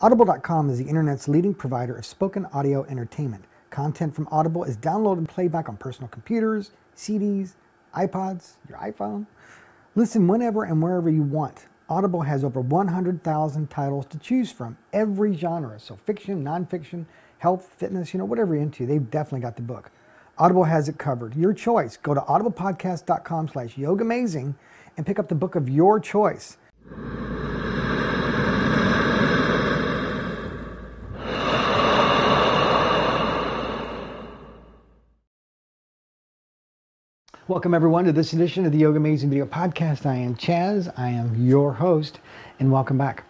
Audible.com is the internet's leading provider of spoken audio entertainment. Content from Audible is downloaded and playback on personal computers, CDs, iPods, your iPhone. Listen whenever and wherever you want. Audible has over 100,000 titles to choose from, every genre. So fiction, nonfiction, health, fitness, you know, whatever you're into, they've definitely got the book. Audible has it covered. Your choice. Go to audiblepodcast.com slash yogamazing and pick up the book of your choice. Welcome, everyone, to this edition of the Yogamazing Video Podcast. I am Chaz. I am your host, and welcome back.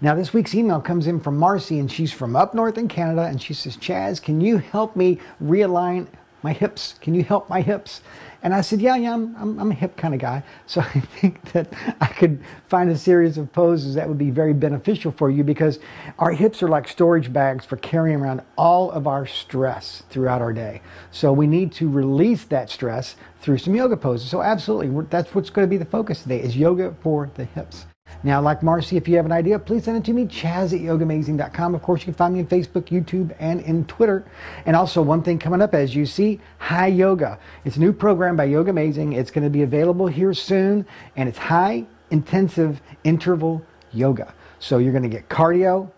Now, this week's email comes in from Marcy, and she's from up north in Canada, and she says, Chaz, can you help me realign my hips? Can you help my hips? And I said, yeah, yeah, I'm, I'm, I'm, a hip kind of guy. So I think that I could find a series of poses that would be very beneficial for you because our hips are like storage bags for carrying around all of our stress throughout our day. So we need to release that stress through some yoga poses. So absolutely, that's what's going to be the focus today is yoga for the hips. Now, like Marcy, if you have an idea, please send it to me, chaz at yogamazing.com. Of course, you can find me on Facebook, YouTube, and in Twitter. And also, one thing coming up, as you see, High Yoga. It's a new program by Yogamazing. It's going to be available here soon, and it's high intensive interval yoga. So you're going to get cardio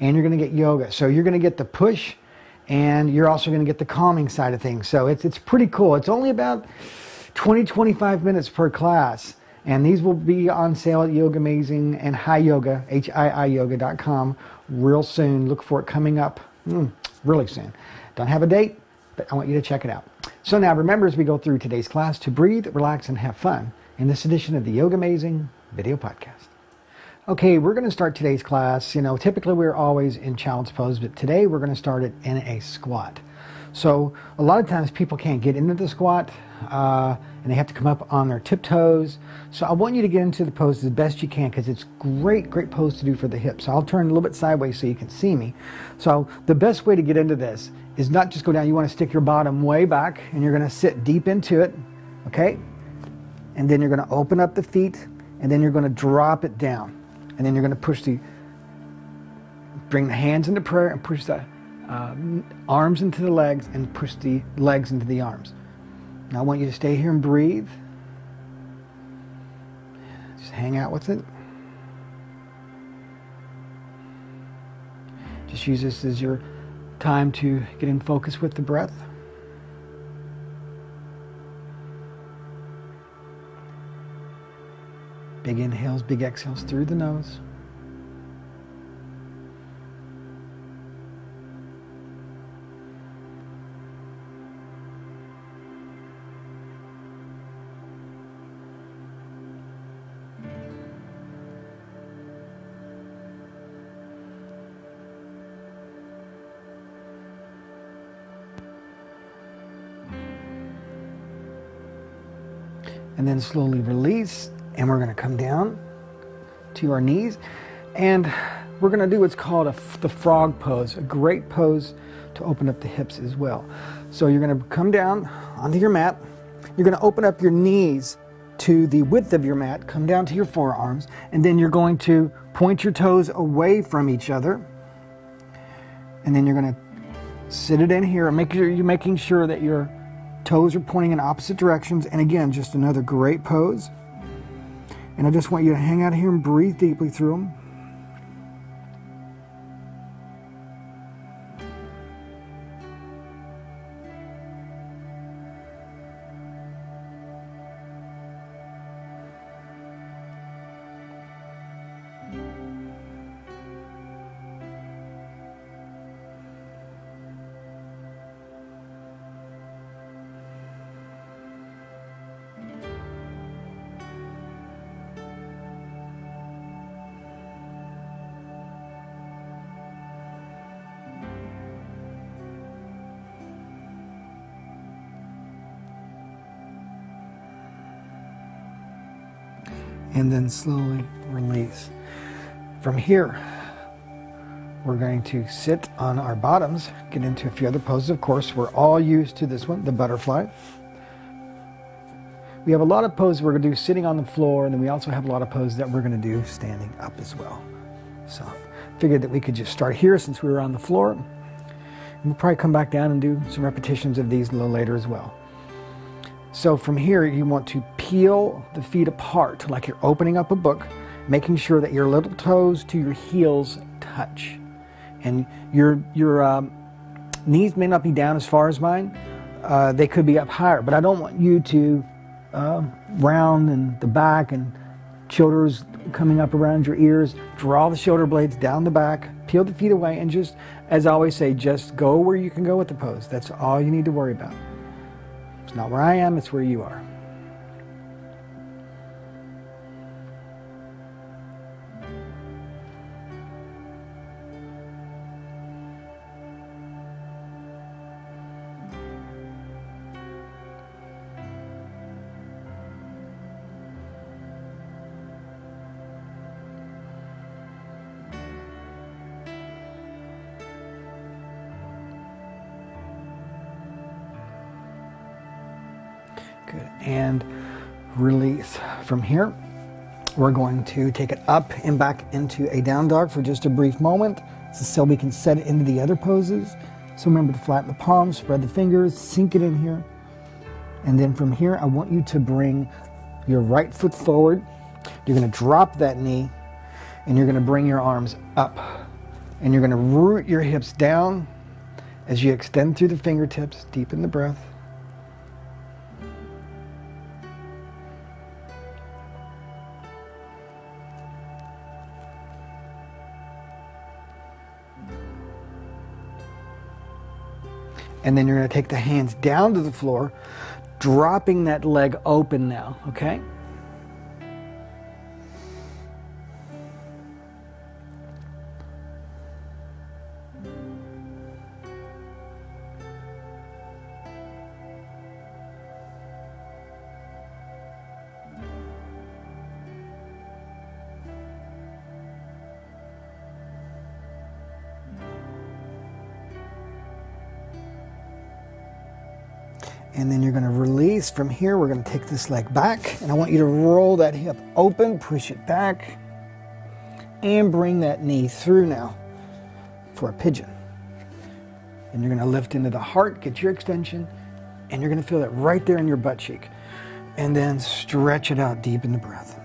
and you're going to get yoga. So you're going to get the push and you're also going to get the calming side of things. So it's, it's pretty cool. It's only about 20, 25 minutes per class. And these will be on sale at Yogamazing and High Yoga, H-I-I yoga.com real soon. Look for it coming up mm, really soon. Don't have a date, but I want you to check it out. So now remember as we go through today's class to breathe, relax, and have fun in this edition of the Yogamazing video podcast. Okay, we're going to start today's class. You know, typically we're always in child's pose, but today we're going to start it in a squat. So a lot of times people can't get into the squat uh, and they have to come up on their tiptoes. So I want you to get into the pose as best you can because it's great, great pose to do for the hips. So I'll turn a little bit sideways so you can see me. So the best way to get into this is not just go down. You want to stick your bottom way back and you're going to sit deep into it, okay? And then you're going to open up the feet and then you're going to drop it down. And then you're going to push the, bring the hands into prayer and push the uh, arms into the legs and push the legs into the arms. Now I want you to stay here and breathe. Just hang out with it. Just use this as your time to get in focus with the breath. Big inhales, big exhales through the nose. Slowly release. And we're going to come down to our knees. And we're going to do what's called a, the frog pose, a great pose to open up the hips as well. So you're going to come down onto your mat. You're going to open up your knees to the width of your mat, come down to your forearms, and then you're going to point your toes away from each other. And then you're going to sit it in here and make sure you're making sure that you're Toes are pointing in opposite directions. And again, just another great pose. And I just want you to hang out here and breathe deeply through them. And then slowly release. From here, we're going to sit on our bottoms, get into a few other poses. Of course, we're all used to this one, the butterfly. We have a lot of poses we're going to do sitting on the floor, and then we also have a lot of poses that we're going to do standing up as well. So figured that we could just start here since we were on the floor. And we'll probably come back down and do some repetitions of these a little later as well. So from here, you want to peel the feet apart like you're opening up a book, making sure that your little toes to your heels touch. And your, your um, knees may not be down as far as mine. Uh, they could be up higher, but I don't want you to uh, round and the back and shoulders coming up around your ears. Draw the shoulder blades down the back, peel the feet away, and just, as I always say, just go where you can go with the pose. That's all you need to worry about. It's not where I am, it's where you are. From here, we're going to take it up and back into a down dog for just a brief moment so we can set it into the other poses. So remember to flatten the palms, spread the fingers, sink it in here. And then from here, I want you to bring your right foot forward. You're going to drop that knee and you're going to bring your arms up. And you're going to root your hips down as you extend through the fingertips, deepen the breath. And then you're going to take the hands down to the floor, dropping that leg open now, okay? From here. We're going to take this leg back, and I want you to roll that hip open, push it back, and bring that knee through now for a pigeon. And you're going to lift into the heart, get your extension, and you're going to feel that right there in your butt cheek. And then stretch it out deep in the breath.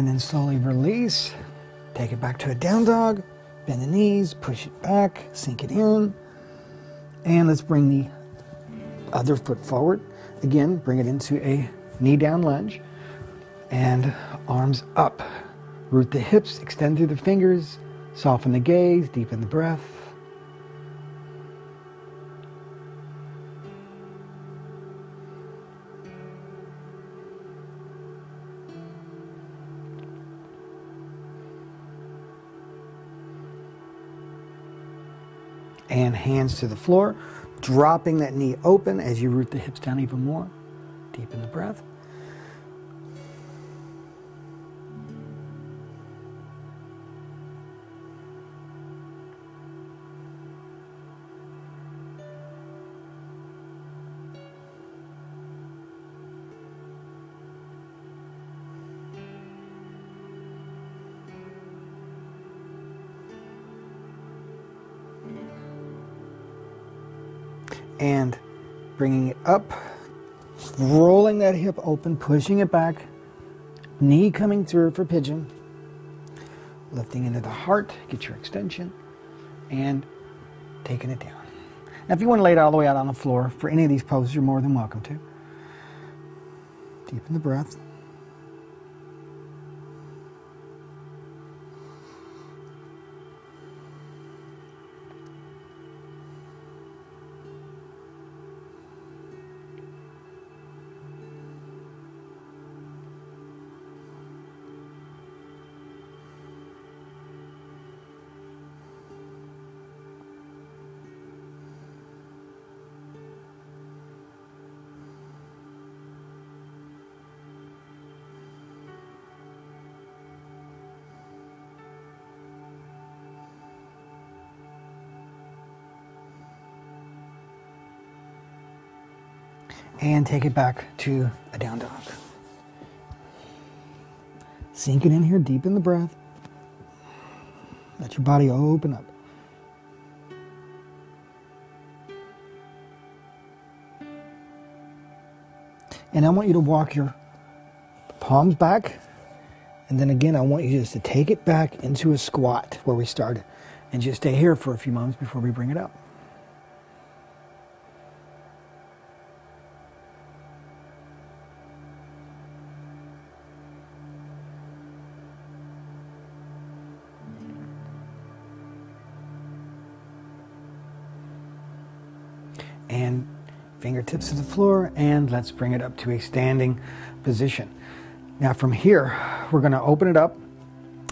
And then slowly release. Take it back to a down dog. Bend the knees, push it back, sink it in. And let's bring the other foot forward. Again, bring it into a knee down lunge. And arms up. Root the hips, extend through the fingers, soften the gaze, deepen the breath. And hands to the floor, dropping that knee open as you root the hips down even more. Deepen the breath. Bringing it up, rolling that hip open, pushing it back, knee coming through for pigeon, lifting into the heart, get your extension, and taking it down. Now, if you want to lay it all the way out on the floor for any of these poses, you're more than welcome to. Deepen the breath. And take it back to a down dog. Sink it in here, deep in the breath. Let your body open up. And I want you to walk your palms back. And then again, I want you just to take it back into a squat where we started. And just stay here for a few moments before we bring it up. And fingertips to the floor, and let's bring it up to a standing position. Now, from here, we're going to open it up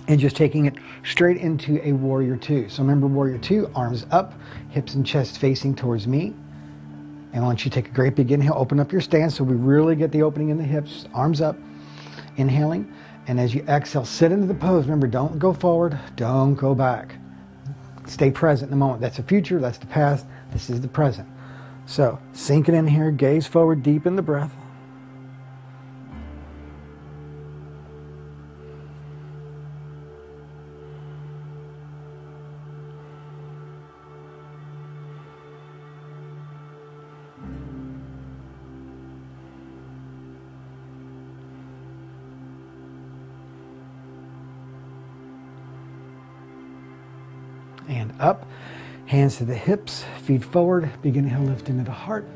and just taking it straight into a warrior two. So remember, warrior two, arms up, hips and chest facing towards me. And once you take a great big inhale, open up your stance so we really get the opening in the hips, arms up, inhaling. And as you exhale, sit into the pose. Remember, don't go forward, don't go back. Stay present in the moment. That's the future, that's the past, this is the present. So, sink it in here, gaze forward, deep in the breath. Hands to the hips, feet forward, begin to lift into the heart.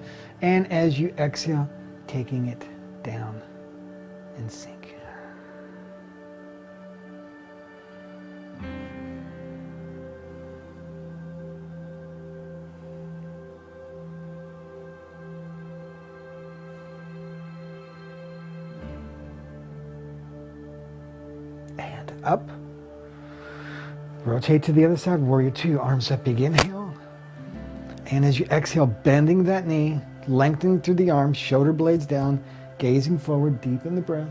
And as you exhale, taking it down and sink. And up. Rotate to the other side, warrior two, arms up, big inhale. And as you exhale, bending that knee, lengthening through the arms, shoulder blades down, gazing forward, deep in the breath.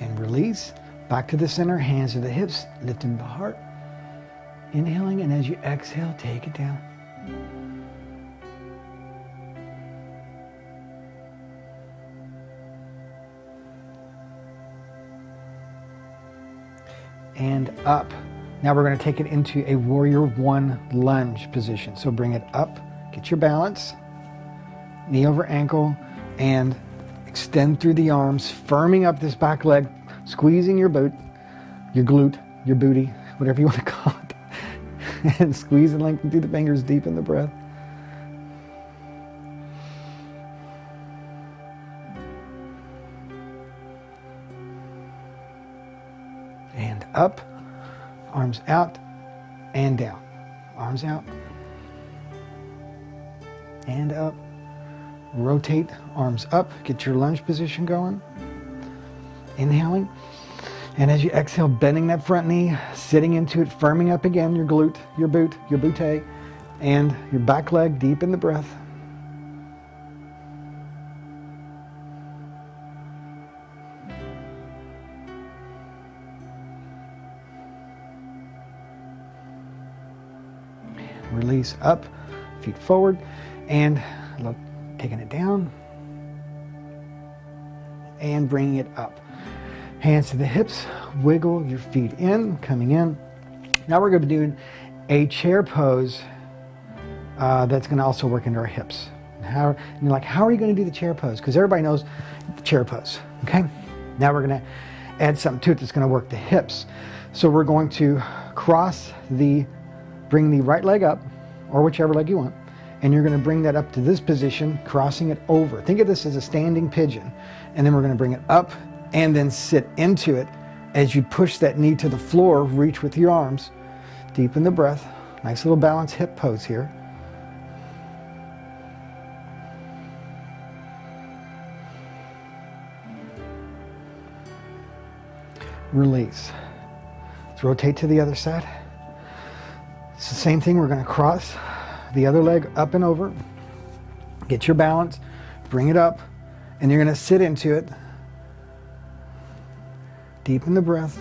and release. Back to the center, hands to the hips, lifting the heart. Inhaling, and as you exhale, take it down. And up. Now we're going to take it into a warrior one lunge position. So bring it up, get your balance, knee over ankle, and extend through the arms, firming up this back leg, squeezing your boot, your glute, your booty, whatever you want to and squeeze and lengthen through the fingers deep in the breath. And up, arms out and down. Arms out and up. Rotate, arms up, get your lunge position going. Inhaling. And as you exhale, bending that front knee, sitting into it, firming up again your glute, your boot, your butte, and your back leg deep in the breath. Release up, feet forward, and look, taking it down and bringing it up. Hands to the hips, wiggle your feet in, coming in. Now we're going to be doing a chair pose uh, that's going to also work into our hips. How, and you're like, how are you going to do the chair pose? Because everybody knows the chair pose. Okay. Now we're going to add something to it that's going to work the hips. So we're going to cross the, bring the right leg up, or whichever leg you want, and you're going to bring that up to this position, crossing it over. Think of this as a standing pigeon, and then we're going to bring it up and then sit into it as you push that knee to the floor, reach with your arms, deepen the breath. Nice little balanced hip pose here. Release. Let's rotate to the other side. It's the same thing. We're going to cross the other leg up and over. Get your balance, bring it up, and you're going to sit into it. Deepen the breath.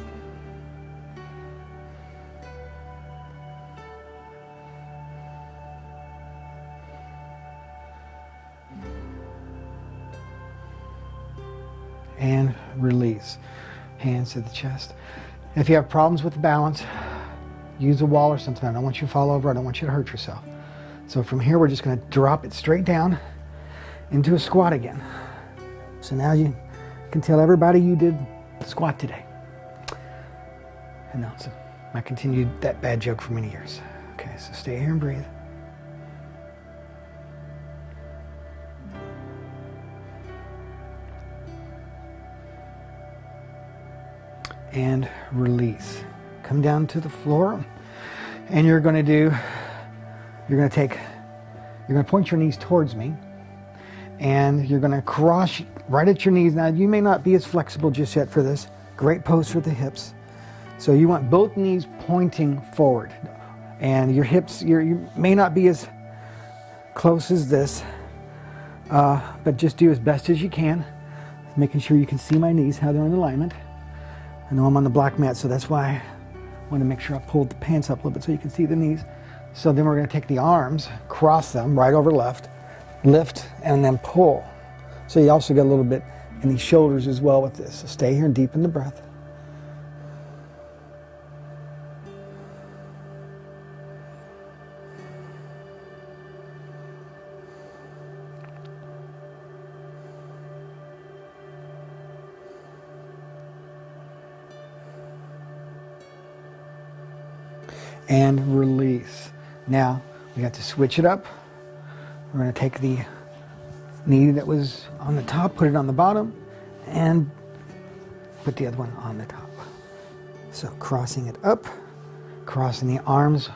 And release. Hands to the chest. If you have problems with balance, use a wall or something. I don't want you to fall over. I don't want you to hurt yourself. So from here, we're just going to drop it straight down into a squat again. So now you can tell everybody you did squat today. And now so I continued that bad joke for many years. Okay, so stay here and breathe. And release. Come down to the floor. And you're going to do, you're going to take, you're going to point your knees towards me. And you're going to cross right at your knees. Now, you may not be as flexible just yet for this. Great pose for the hips. So you want both knees pointing forward. And your hips, you may not be as close as this, uh, but just do as best as you can, making sure you can see my knees, how they're in alignment. I know I'm on the black mat, so that's why I want to make sure I pulled the pants up a little bit so you can see the knees. So then we're going to take the arms, cross them right over left, lift, and then pull. So you also get a little bit in the shoulders as well with this. So stay here and deepen the breath. and release. Now we have to switch it up. We're going to take the knee that was on the top, put it on the bottom, and put the other one on the top. So crossing it up, crossing the arms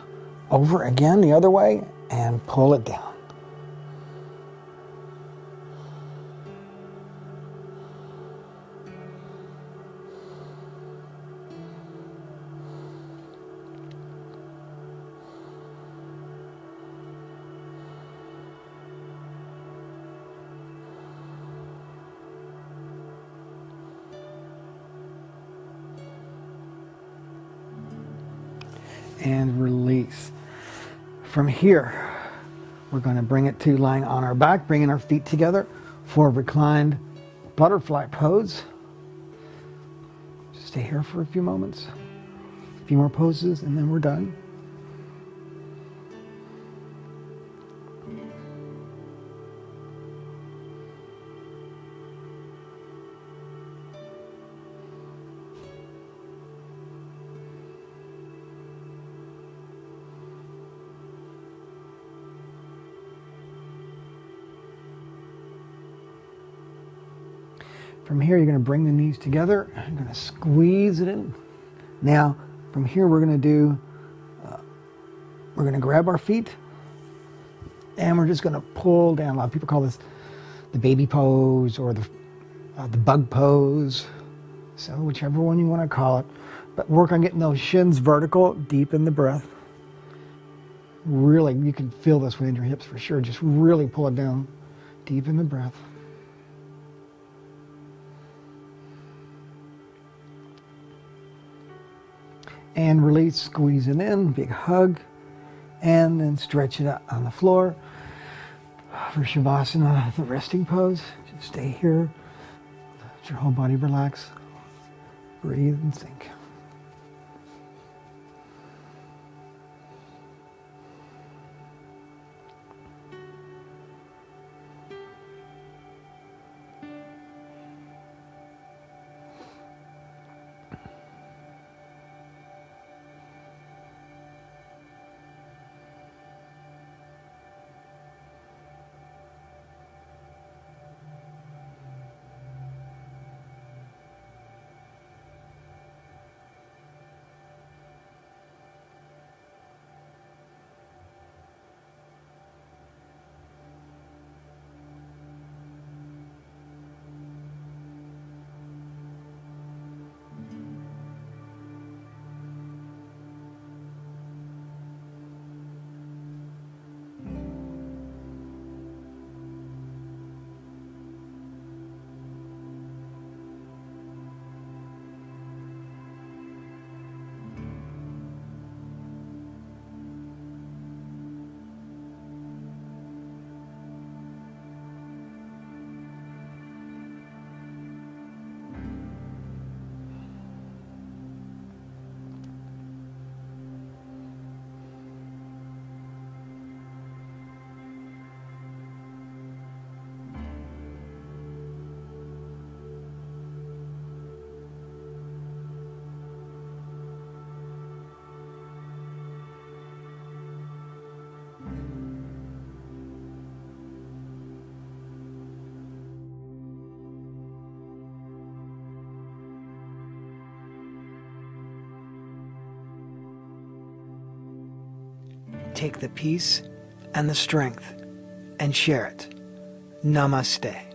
over again the other way, and pull it down. And release. From here, we're going to bring it to lying on our back, bringing our feet together for reclined butterfly pose. Stay here for a few moments, a few more poses, and then we're done. From here, you're going to bring the knees together. I'm going to squeeze it in. Now, from here, we're going to do, uh, we're going to grab our feet and we're just going to pull down. A lot of people call this the baby pose or the, uh, the bug pose. So, whichever one you want to call it. But work on getting those shins vertical, deep in the breath. Really, you can feel this within your hips for sure. Just really pull it down, deep in the breath. And release, squeeze it in, big hug, and then stretch it out on the floor for Shavasana, the resting pose. Just stay here, let your whole body relax, breathe and think. Take the peace and the strength and share it. Namaste.